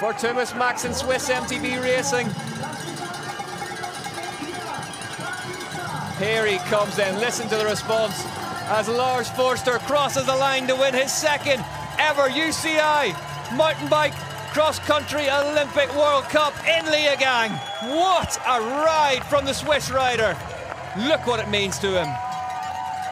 for Thomus Maxon Swiss MTB Racing. Here he comes in. Listen to the response as Lars Forster crosses the line to win his second ever UCI mountain bike cross country Olympic World Cup in Leogang. What a ride from the Swiss rider. Look what it means to him.